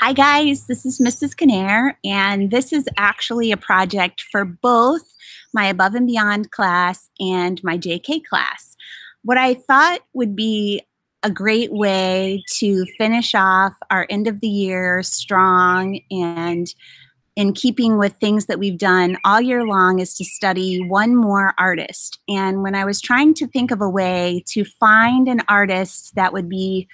Hi guys, this is Mrs. Knerr, and this is actually a project for both my Above and Beyond class and my JK class. What I thought would be a great way to finish off our end of the year strong and in keeping with things that we've done all year long is to study one more artist. And when I was trying to think of a way to find an artist that would be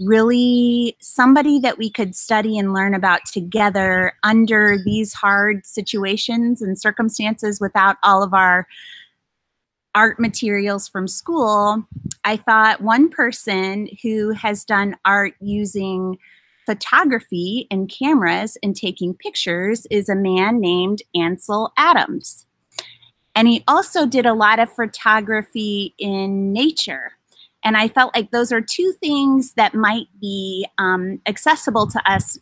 really somebody that we could study and learn about together under these hard situations and circumstances without all of our art materials from school, I thought one person who has done art using photography and cameras and taking pictures is a man named Ansel Adams. And he also did a lot of photography in nature. And I felt like those are two things that might be um, accessible to us.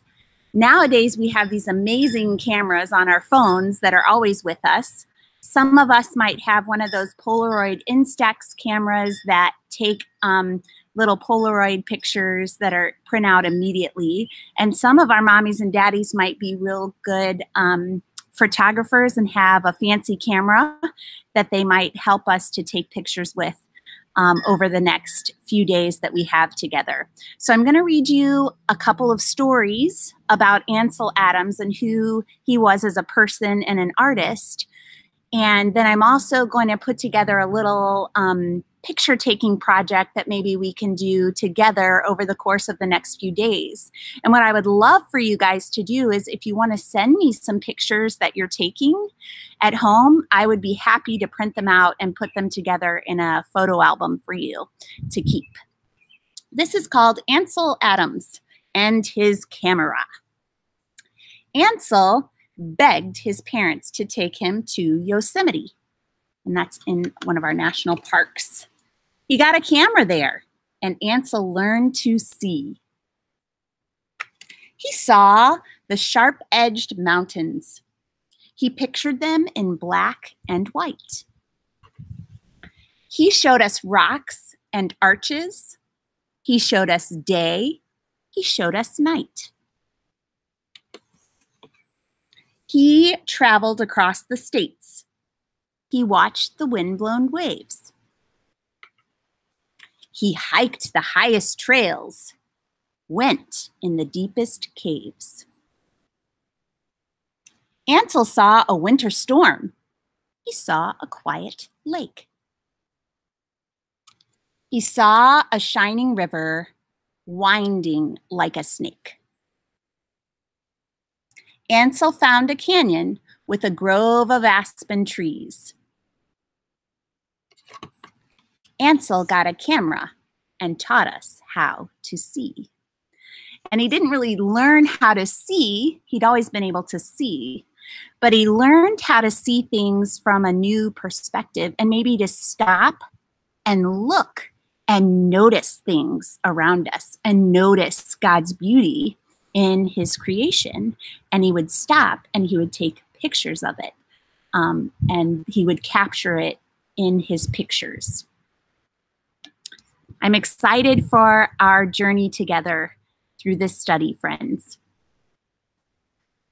Nowadays, we have these amazing cameras on our phones that are always with us. Some of us might have one of those Polaroid Instax cameras that take um, little Polaroid pictures that are print out immediately. And some of our mommies and daddies might be real good um, photographers and have a fancy camera that they might help us to take pictures with um, over the next few days that we have together. So I'm going to read you a couple of stories about Ansel Adams and who he was as a person and an artist. And then I'm also going to put together a little um, picture taking project that maybe we can do together over the course of the next few days. And what I would love for you guys to do is if you want to send me some pictures that you're taking at home, I would be happy to print them out and put them together in a photo album for you to keep. This is called Ansel Adams and his camera. Ansel begged his parents to take him to Yosemite, and that's in one of our national parks. He got a camera there, and Ansel learned to see. He saw the sharp edged mountains. He pictured them in black and white. He showed us rocks and arches. He showed us day. He showed us night. He traveled across the states. He watched the windblown waves. He hiked the highest trails, went in the deepest caves. Ansel saw a winter storm. He saw a quiet lake. He saw a shining river winding like a snake. Ansel found a canyon with a grove of aspen trees. Ansel got a camera and taught us how to see. And he didn't really learn how to see, he'd always been able to see, but he learned how to see things from a new perspective and maybe to stop and look and notice things around us and notice God's beauty in his creation. And he would stop and he would take pictures of it. Um, and he would capture it in his pictures. I'm excited for our journey together through this study, friends.